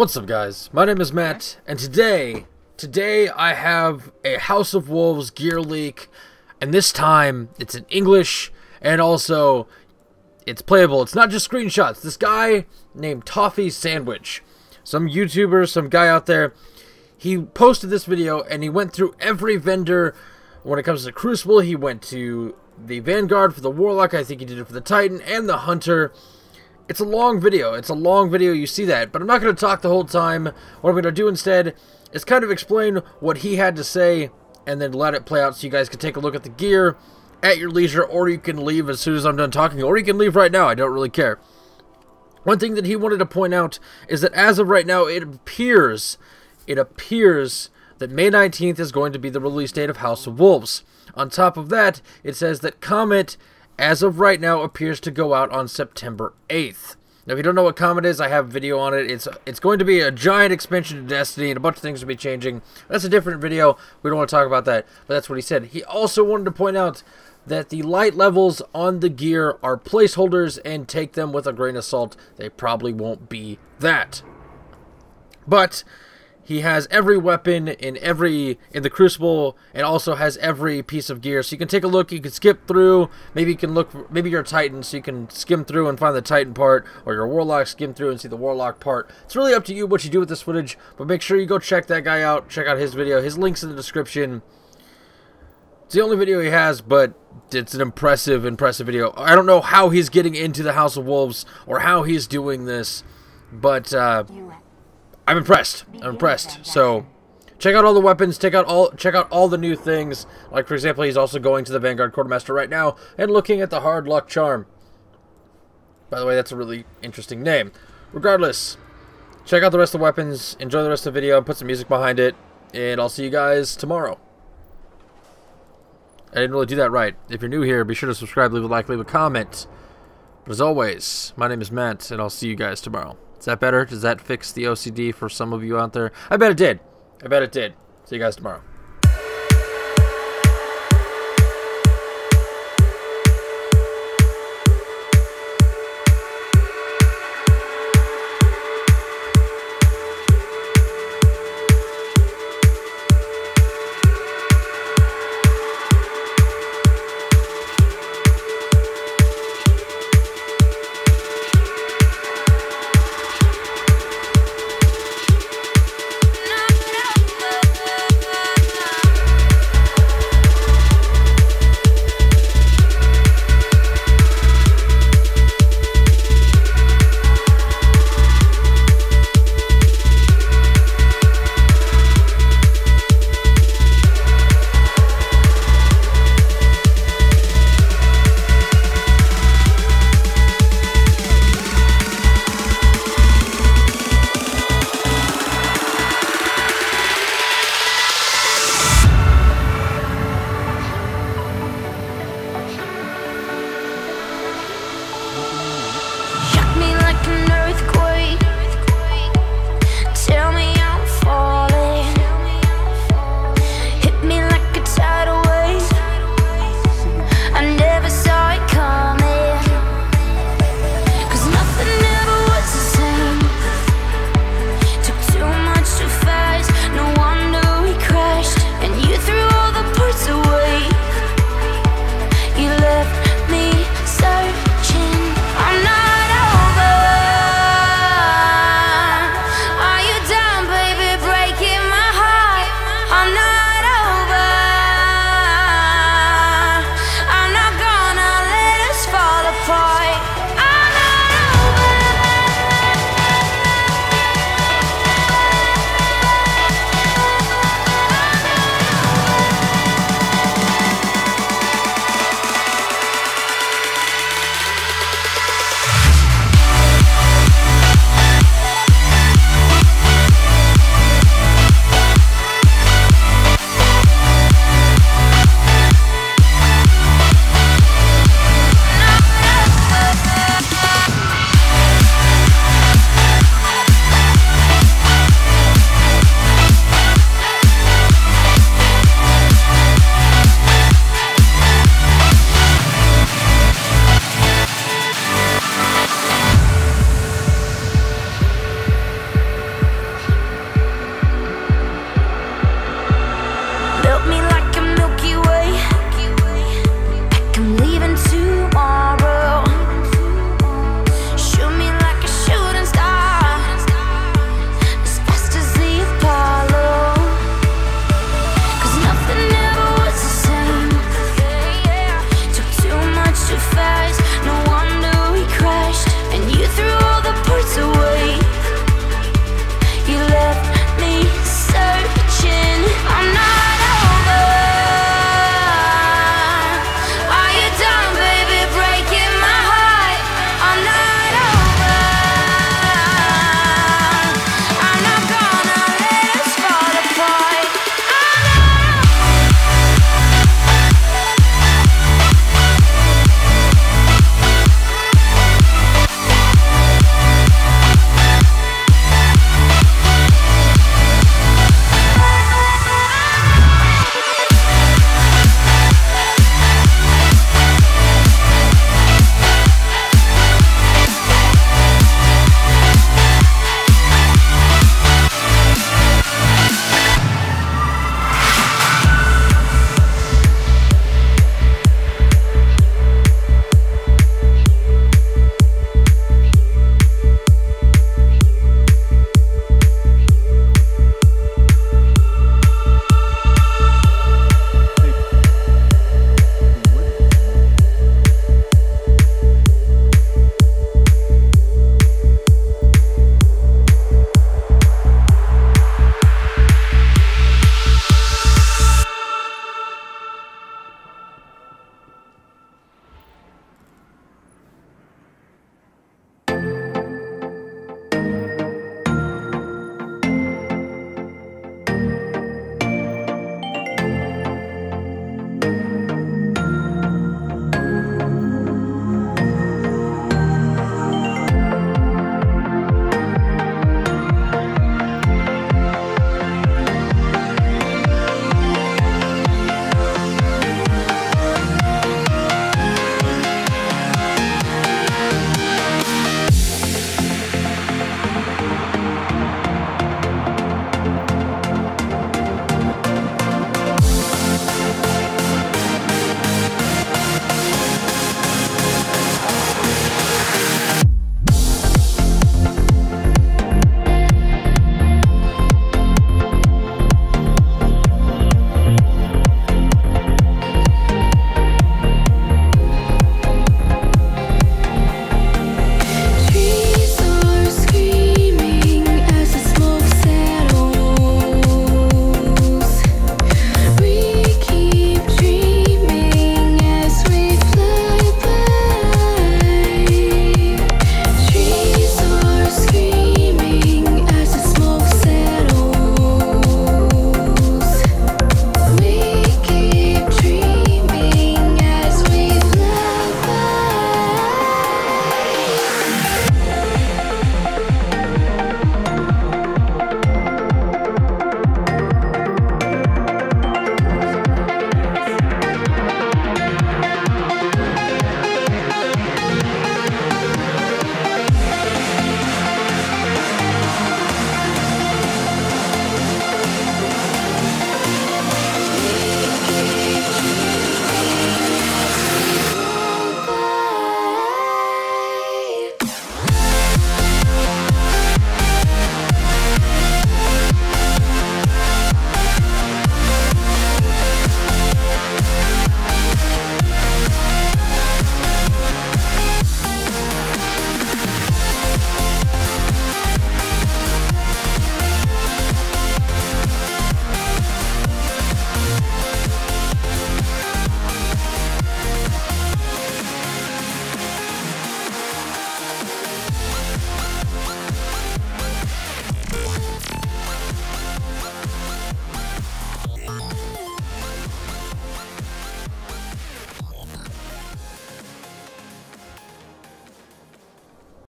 What's up guys? My name is Matt and today today I have a House of Wolves gear leak and this time it's in English and also it's playable. It's not just screenshots. This guy named Toffee Sandwich, some YouTuber, some guy out there, he posted this video and he went through every vendor when it comes to Crucible. He went to the Vanguard for the Warlock, I think he did it for the Titan and the Hunter it's a long video. It's a long video, you see that. But I'm not going to talk the whole time. What I'm going to do instead is kind of explain what he had to say and then let it play out so you guys can take a look at the gear at your leisure or you can leave as soon as I'm done talking or you can leave right now. I don't really care. One thing that he wanted to point out is that as of right now, it appears, it appears that May 19th is going to be the release date of House of Wolves. On top of that, it says that Comet as of right now, appears to go out on September 8th. Now, if you don't know what Comet is, I have a video on it. It's it's going to be a giant expansion to Destiny, and a bunch of things will be changing. That's a different video. We don't want to talk about that, but that's what he said. He also wanted to point out that the light levels on the gear are placeholders, and take them with a grain of salt. They probably won't be that. But he has every weapon in every in the Crucible, and also has every piece of gear. So you can take a look. You can skip through. Maybe you can look. Maybe you're a Titan, so you can skim through and find the Titan part, or your Warlock skim through and see the Warlock part. It's really up to you what you do with this footage. But make sure you go check that guy out. Check out his video. His links in the description. It's the only video he has, but it's an impressive, impressive video. I don't know how he's getting into the House of Wolves or how he's doing this, but. Uh, I'm impressed. I'm impressed. So check out all the weapons, check out all check out all the new things. Like for example, he's also going to the Vanguard Quartermaster right now and looking at the Hard Luck Charm. By the way, that's a really interesting name. Regardless, check out the rest of the weapons, enjoy the rest of the video, put some music behind it, and I'll see you guys tomorrow. I didn't really do that right. If you're new here, be sure to subscribe, leave a like, leave a comment. But as always, my name is Matt, and I'll see you guys tomorrow. Is that better? Does that fix the OCD for some of you out there? I bet it did. I bet it did. See you guys tomorrow.